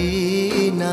Medina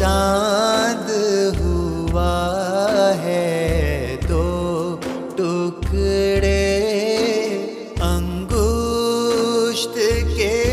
चांद हुआ है दो तो टुकड़े अंगुष्ट के